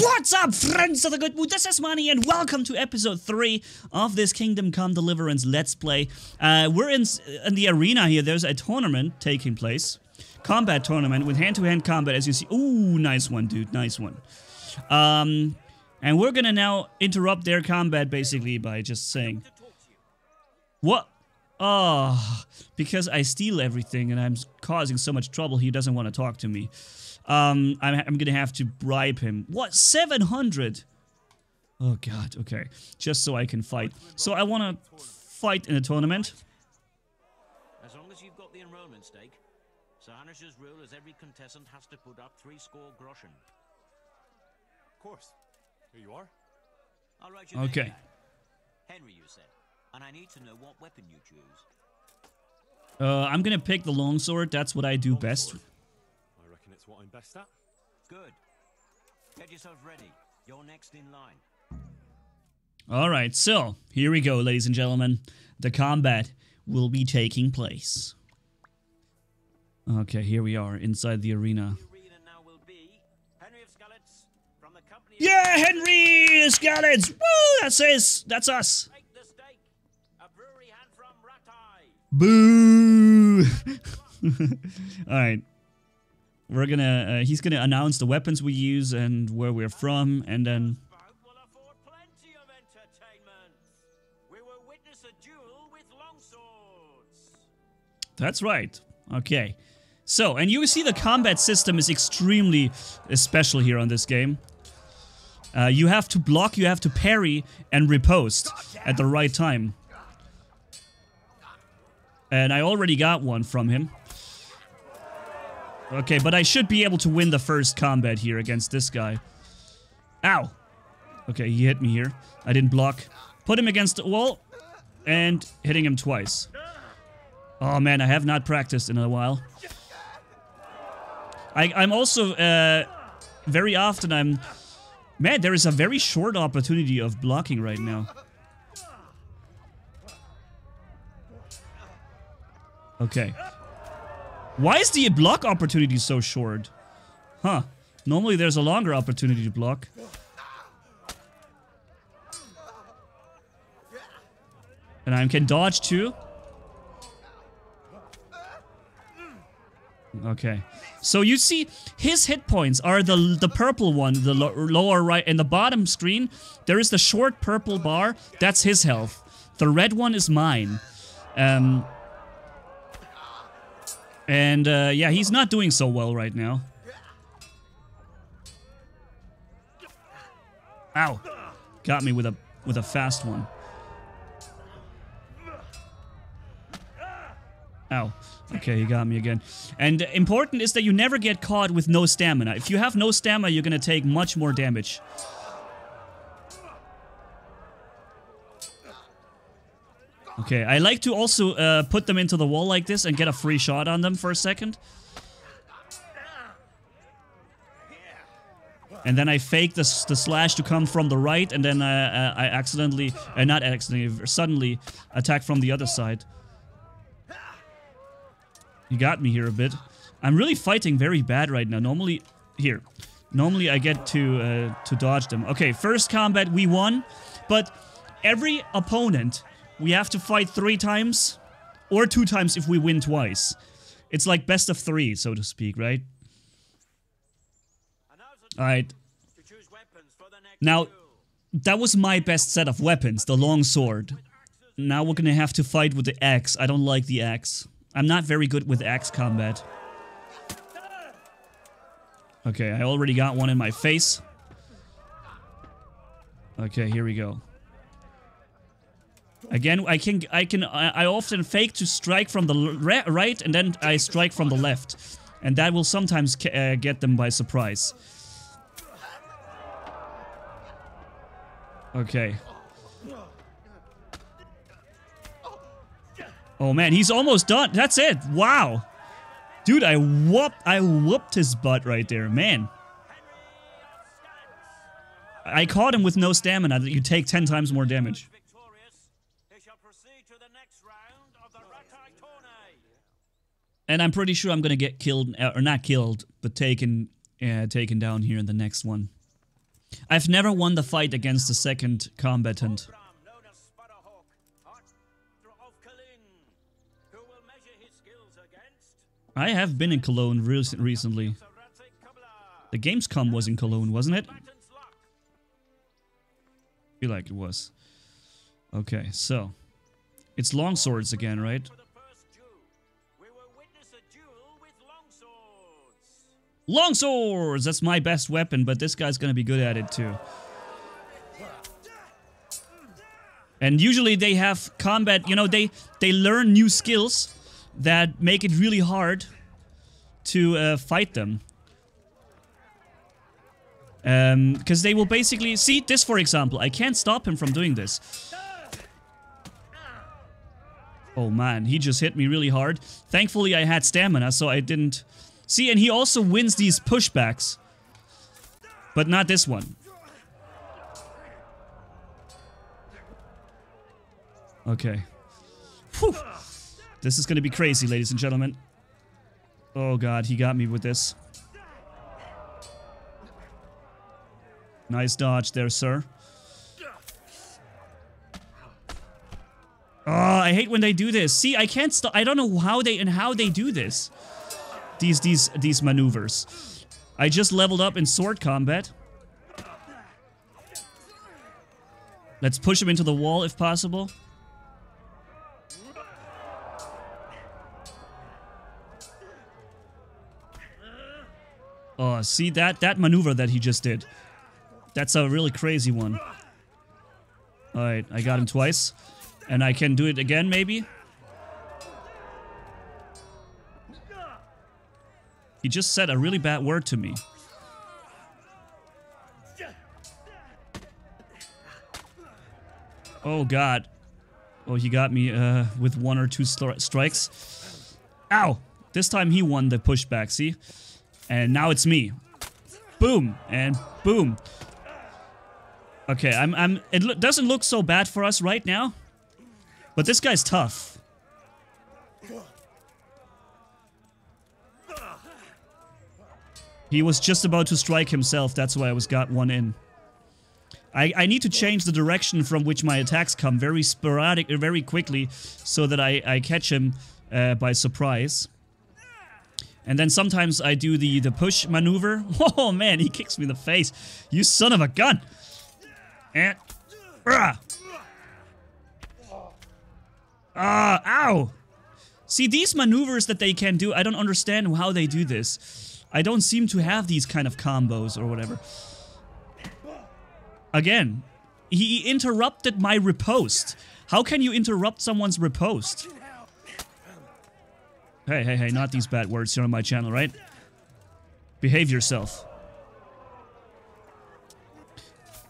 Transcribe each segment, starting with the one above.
What's up, friends of the good mood? This is Manni, and welcome to episode 3 of this Kingdom Come Deliverance Let's Play. Uh, we're in, in the arena here. There's a tournament taking place. Combat tournament with hand-to-hand -hand combat, as you see. Ooh, nice one, dude. Nice one. Um, and we're gonna now interrupt their combat, basically, by just saying... What? Oh, because I steal everything and I'm causing so much trouble, he doesn't want to talk to me. Um, I'm, I'm gonna have to bribe him. What? 700? Oh god, okay. Just so I can fight. So I wanna fight in a tournament. As long as you've got the enrollment stake, Sir Hanush's rule is every contestant has to put up three score groschen. Of course. Here you are. I'll write your Okay. name down. Henry, you said. And I need to know what weapon you choose. Uh, I'm gonna pick the longsword. That's what I do best. I reckon it's what I'm best at. Good. Get yourself ready. You're next in line. Alright, so here we go, ladies and gentlemen. The combat will be taking place. Okay, here we are inside the arena. The arena now will be Henry of Skalitz from the company. Yeah, Henry Skalitz! Woo! That's us! That's us! Take the stake. A brewery hand from Rattay. Boo! Alright. We're gonna, uh, he's gonna announce the weapons we use and where we're from, and then... That's right. Okay. So, and you see the combat system is extremely uh, special here on this game. Uh, you have to block, you have to parry, and riposte at the right time. And I already got one from him. Okay, but I should be able to win the first combat here against this guy. Ow! Okay, he hit me here. I didn't block. Put him against the wall, and hitting him twice. Oh man, I have not practiced in a while. I, I'm also, uh, very often I'm... Man, there is a very short opportunity of blocking right now. Okay. Why is the block opportunity so short? Huh. Normally there's a longer opportunity to block. And I can dodge too. Okay. So you see, his hit points are the the purple one, the lo lower right, in the bottom screen. There is the short purple bar. That's his health. The red one is mine. Um. And uh, yeah, he's not doing so well right now. Ow! Got me with a with a fast one. Ow. Okay, he got me again. And important is that you never get caught with no stamina. If you have no stamina, you're gonna take much more damage. Okay, I like to also uh, put them into the wall like this and get a free shot on them for a second. And then I fake the, the slash to come from the right, and then uh, uh, I accidentally, uh, not accidentally, suddenly attack from the other side. You got me here a bit. I'm really fighting very bad right now. Normally, here. Normally I get to uh, to dodge them. Okay, first combat we won, but every opponent we have to fight three times, or two times if we win twice. It's like best of three, so to speak, right? And now's the All right. to choose weapons for the next Now, that was my best set of weapons, the long sword. Now we're gonna have to fight with the axe. I don't like the axe. I'm not very good with axe combat. Okay, I already got one in my face. Okay, here we go. Again, I can I can I, often fake to strike from the right and then I strike from the left, and that will sometimes uh, get them by surprise. Okay. Oh man, he's almost done. That's it. Wow. Dude, I whooped I whooped his butt right there, man. I caught him with no stamina that you take 10 times more damage. Victorious, he shall proceed to the next round of the Rattay tourney. And I'm pretty sure I'm gonna get killed, uh, or not killed, but taken, uh, taken down here in the next one. I've never won the fight against the second combatant. I have been in Cologne re- recently. The Gamescom was in Cologne, wasn't it? Luck. feel like it was. Okay, so. It's long swords again, right? Long swords! That's my best weapon, but this guy's gonna be good at it too. And usually they have combat, you know, they they learn new skills that make it really hard to uh, fight them. Um, because they will basically see this, for example. I can't stop him from doing this. Oh man, he just hit me really hard. Thankfully, I had stamina, so I didn't. See, and he also wins these pushbacks. But not this one. Okay. Whew. This is gonna be crazy, ladies and gentlemen. Oh god, he got me with this. Nice dodge there, sir. Oh, I hate when they do this. See, I can't stop. I don't know how they and how they do this. These these these maneuvers. I just leveled up in sword combat. Let's push him into the wall if possible. Oh, see that that maneuver that he just did. That's a really crazy one. All right, I got him twice. And I can do it again, maybe? He just said a really bad word to me. Oh, God. Oh, he got me uh, with one or two stri- strikes. Ow! This time he won the pushback, see? And now it's me. Boom! And boom. Okay, I'm, I'm, it lo- doesn't look so bad for us right now. But this guy's tough. He was just about to strike himself, that's why I was got one in. I, I need to change the direction from which my attacks come very sporadic, very quickly, so that I, I catch him uh, by surprise. And then sometimes I do the, the push maneuver. Oh man, he kicks me in the face. You son of a gun! And... Ah! Ah, ow! See, these maneuvers that they can do, I don't understand how they do this. I don't seem to have these kind of combos or whatever. Again, he interrupted my riposte. How can you interrupt someone's riposte? Hey, hey, hey, not these bad words here on my channel, right? Behave yourself.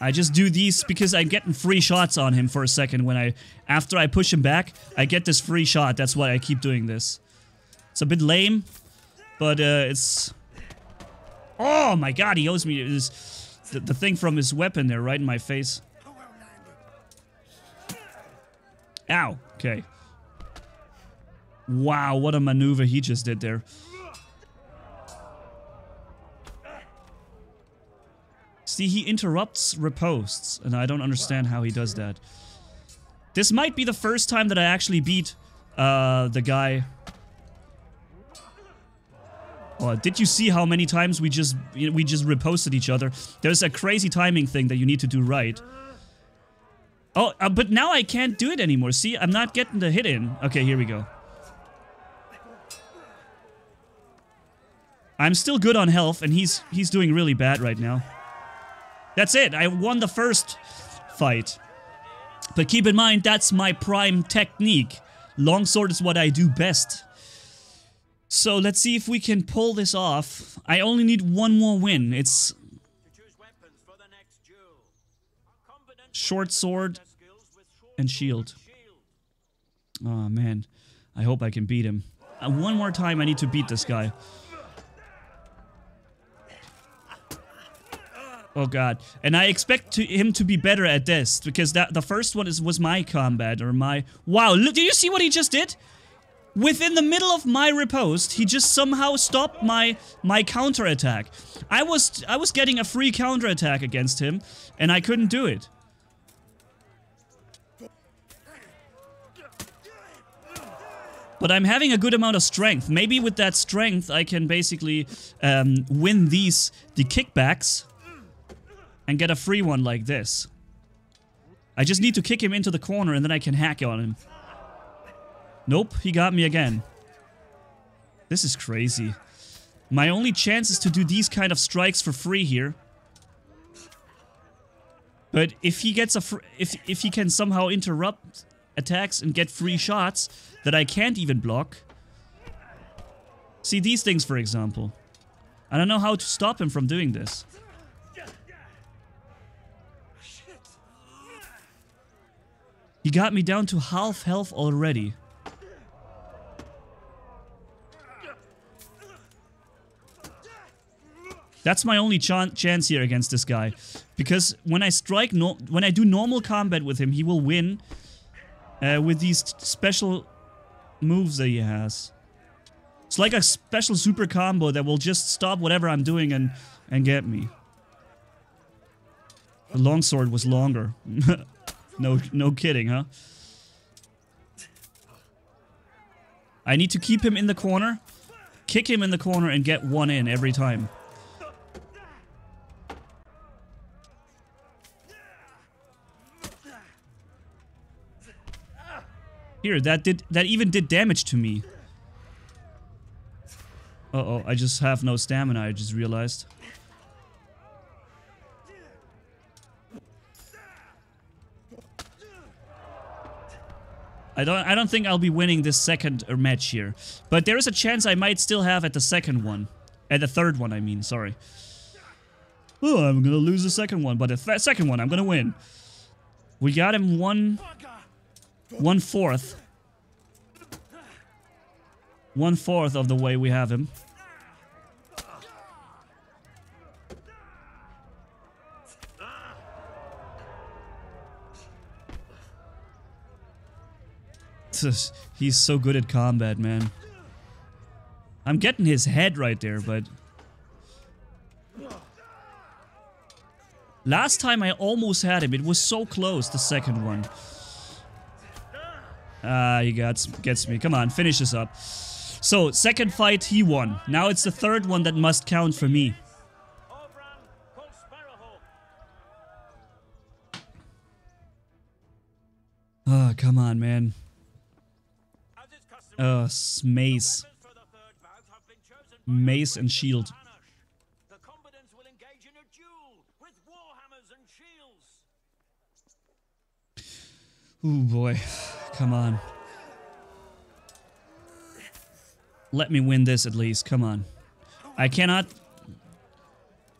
I just do these because I'm getting free shots on him for a second when I... After I push him back, I get this free shot. That's why I keep doing this. It's a bit lame, but uh, it's... Oh my god, he owes me this, the, the thing from his weapon there right in my face. Ow. Okay. Wow, what a maneuver he just did there. See, he interrupts ripostes, and I don't understand how he does that. This might be the first time that I actually beat uh, the guy. Oh, did you see how many times we just we just reposted each other? There's a crazy timing thing that you need to do right. Oh, uh, but now I can't do it anymore. See, I'm not getting the hit in. Okay, here we go. I'm still good on health, and he's he's doing really bad right now. That's it. I won the first fight. But keep in mind, that's my prime technique. Longsword is what I do best. So let's see if we can pull this off. I only need one more win. It's short sword and shield. shield. Oh man, I hope I can beat him. Uh, one more time, I need to beat this guy. Oh god, and I expect to, him to be better at this because that the first one is was my combat or my. Wow, look! Do you see what he just did? Within the middle of my riposte, he just somehow stopped my my counterattack. I was I was getting a free counterattack against him, and I couldn't do it. But I'm having a good amount of strength. Maybe with that strength, I can basically um, win these the kickbacks and get a free one like this. I just need to kick him into the corner and then I can hack on him. Nope, he got me again. This is crazy. My only chance is to do these kind of strikes for free here. But if he gets a if if he can somehow interrupt attacks and get free shots that I can't even block. See these things for example. I don't know how to stop him from doing this. He got me down to half health already. That's my only ch chance here against this guy. Because when I strike, no when I do normal combat with him, he will win uh, with these special moves that he has. It's like a special super combo that will just stop whatever I'm doing and, and get me. The longsword was longer. no, no kidding, huh? I need to keep him in the corner, kick him in the corner, and get one in every time. Here, that did that even did damage to me. Uh-oh, I just have no stamina, I just realized. I don't I don't think I'll be winning this second uh, match here. But there is a chance I might still have at the second one. At the third one, I mean, sorry. Oh, I'm gonna lose the second one, but the second one, I'm gonna win. We got him one one fourth. One fourth of the way we have him. He's so good at combat, man. I'm getting his head right there, but... Last time I almost had him. It was so close, the second one. Ah, he gets, gets me. Come on, finish this up. So, second fight, he won. Now it's the third one that must count for me. Oh, come on, man. Uh, mace. Mace and shield. Oh boy. Come on. Let me win this at least. Come on. I cannot...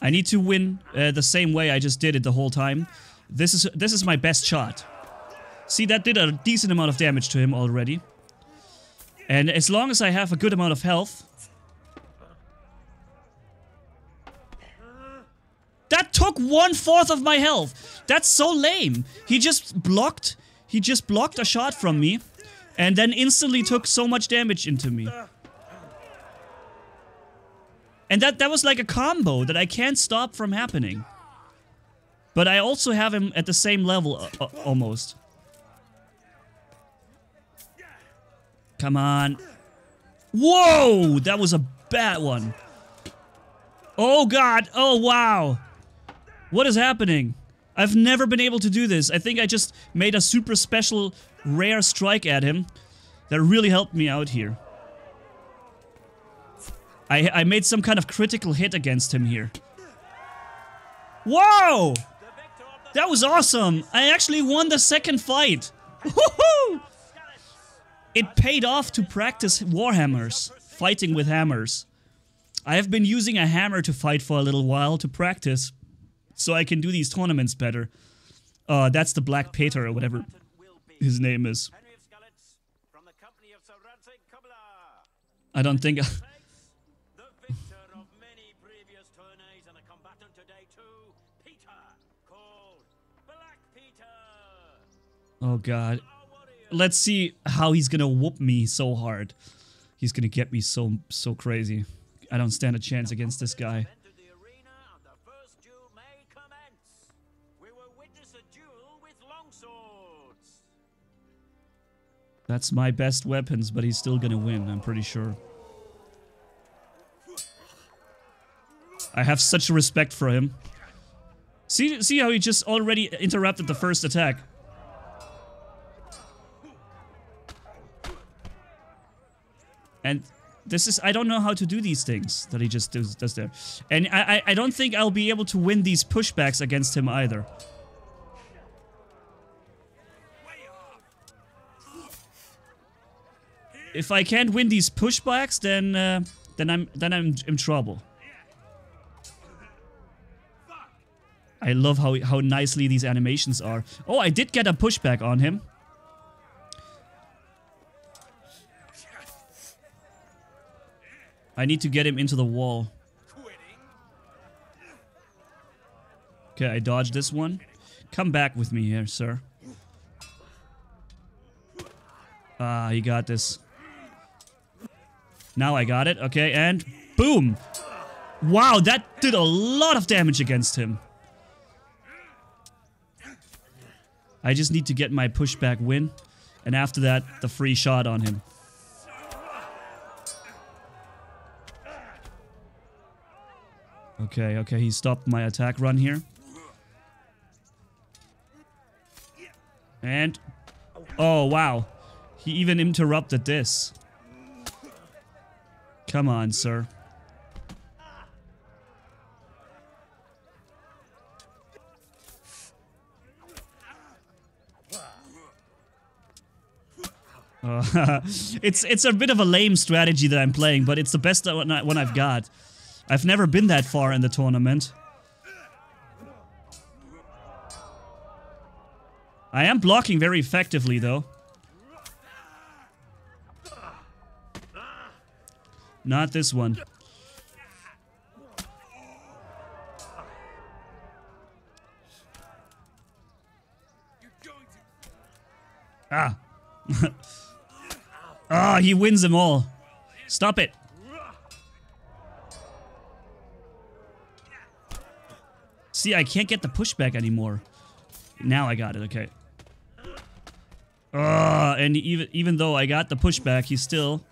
I need to win uh, the same way I just did it the whole time. This is this is my best shot. See, that did a decent amount of damage to him already. And as long as I have a good amount of health... That took one-fourth of my health! That's so lame! He just blocked he just blocked a shot from me and then instantly took so much damage into me. And that, that was like a combo that I can't stop from happening. But I also have him at the same level, uh, uh, almost. Come on. Whoa! That was a bad one. Oh god! Oh wow! What is happening? I've never been able to do this. I think I just made a super special rare strike at him that really helped me out here. I, I made some kind of critical hit against him here. Whoa! That was awesome! I actually won the second fight! It paid off to practice Warhammers, fighting with hammers. I have been using a hammer to fight for a little while to practice so I can do these tournaments better. Uh, that's the Black Peter or whatever his name is. I don't think. oh god. let's see how he's gonna whoop me so hard. He's gonna get me so so crazy. I don't stand a chance against this guy. That's my best weapons, but he's still gonna win, I'm pretty sure. I have such respect for him. See, see how he just already interrupted the first attack. And this is, I don't know how to do these things that he just does, does there. And I, I, I don't think I'll be able to win these pushbacks against him either. If I can't win these pushbacks, then uh, then I'm then I'm in trouble. I love how how nicely these animations are. Oh, I did get a pushback on him. I need to get him into the wall. Okay, I dodged this one. Come back with me here, sir. Ah, he got this. Now I got it. Okay, and boom! Wow, that did a lot of damage against him. I just need to get my pushback win. And after that, the free shot on him. Okay, okay, he stopped my attack run here. And... Oh, wow. He even interrupted this. Come on, sir. Uh, it's it's a bit of a lame strategy that I'm playing, but it's the best one, I've got. I've never been that far in the tournament. I am blocking very effectively, though. Not this one. Ah. Ah, he wins them all. Stop it. See, I can't get the pushback anymore. Now I got it, okay. Ah, and even even though I got the pushback, he's still...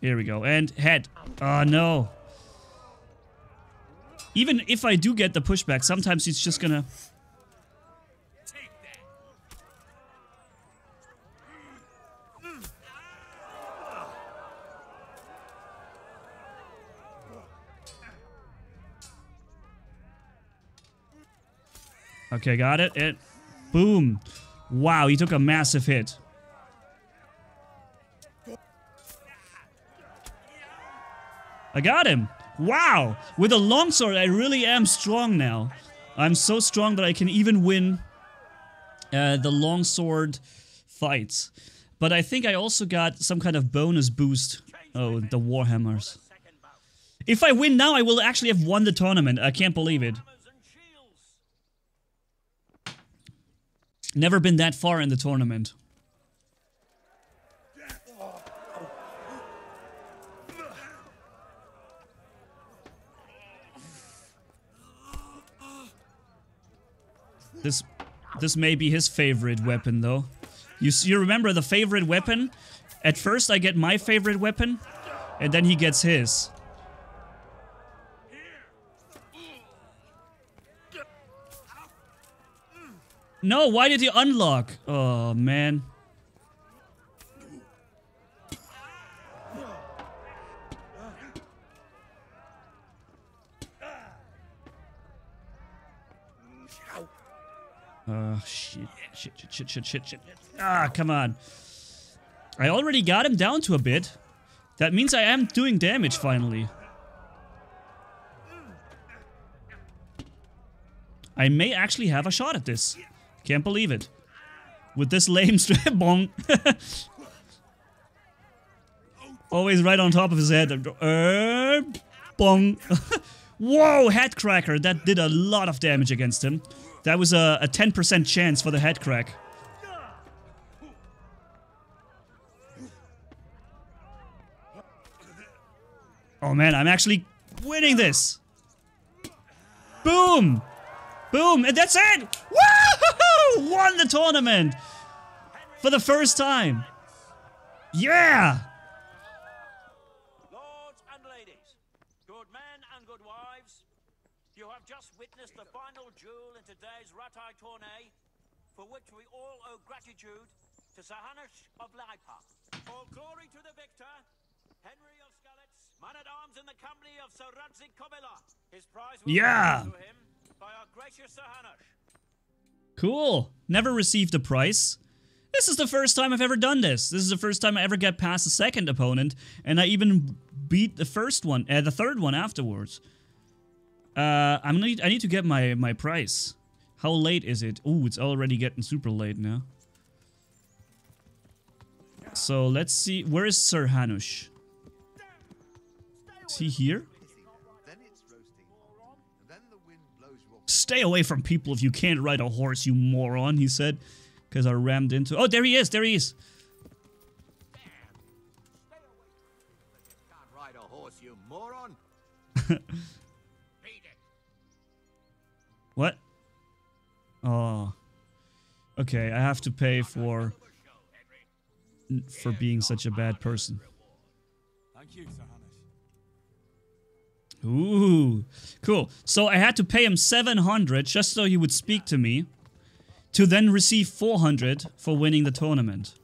Here we go. And head. Oh, no. Even if I do get the pushback, sometimes he's just gonna... Okay, got it. It. Boom. Wow, he took a massive hit. I got him. Wow. With a longsword, I really am strong now. I'm so strong that I can even win uh, the longsword fights. But I think I also got some kind of bonus boost. Oh, the Warhammers. If I win now, I will actually have won the tournament. I can't believe it. Never been that far in the tournament. This this may be his favorite weapon though. You you remember the favorite weapon? At first I get my favorite weapon and then he gets his. No, why did he unlock? Oh, man. Oh, shit. Shit, shit, shit, shit. Ah, come on. I already got him down to a bit. That means I am doing damage finally. I may actually have a shot at this. Can't believe it. With this lame strap bong. Always right on top of his head. Uh, bong. Whoa, head cracker. That did a lot of damage against him. That was a, a 10% chance for the head Oh man, I'm actually winning this. Boom! Boom! And that's it! Woo! Won the tournament! For the first time. Yeah! Lords and ladies, good men and good wives, you have just witnessed the final duel in today's Rattay tourney, for which we all owe gratitude to Sir Hanush of Leipa. All glory to the victor, Henry Yeah. be given to him by our gracious Sir Hanush. Cool. Never received a price. This is the first time I've ever done this. This is the first time I ever get past the second opponent, and I even beat the first one, uh, the third one afterwards. Uh, I'm need, I need to get my my price. How late is it? Oh, it's already getting super late now. So let's see. Where is Sir Hanush? You here? Stay away from people if you can't ride a horse, you moron, he said. Because I rammed into... Oh, there he is, there he is. What? Oh. Okay, I have to pay for... For being such a bad person. Thank you, Sir. Ooh, cool. So I had to pay him 700 just so he would speak to me, to then receive 400 for winning the tournament.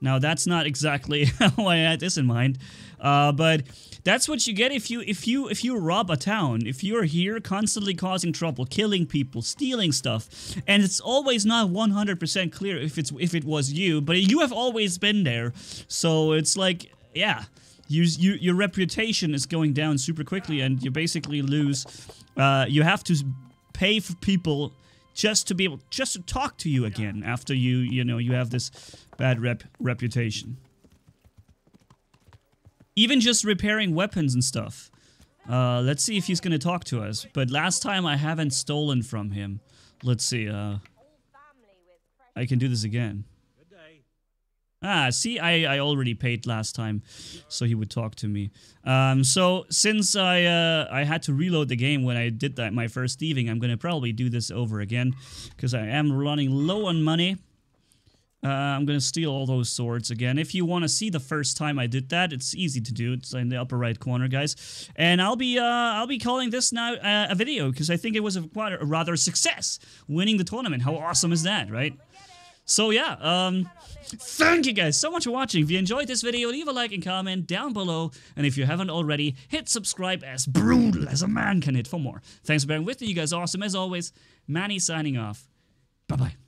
Now that's not exactly how I had this in mind, uh, but that's what you get if you if you if you rob a town. If you're here constantly causing trouble, killing people, stealing stuff, and it's always not 100% clear if it's if it was you, but you have always been there. So it's like, yeah, you, you, your reputation is going down super quickly and you basically lose uh, you have to pay for people just to be able just to talk to you again after you you know you have this bad rep reputation. Even just repairing weapons and stuff. Uh, let's see if he's gonna talk to us but last time I haven't stolen from him. Let's see uh, I can do this again. Ah, see, I, I already paid last time, so he would talk to me. Um, so since I uh, I had to reload the game when I did that my first thieving, I'm gonna probably do this over again because I am running low on money. Uh, I'm gonna steal all those swords again. If you want to see the first time I did that, it's easy to do. It's in the upper right corner, guys. And I'll be uh, I'll be calling this now uh, a video because I think it was a, quite a rather success winning the tournament. How awesome is that, right? So yeah, um, thank you guys so much for watching. If you enjoyed this video, leave a like and comment down below. And if you haven't already, hit subscribe as brutal as a man can hit for more. Thanks for bearing with me. You guys awesome as always. Manni signing off. Bye-bye.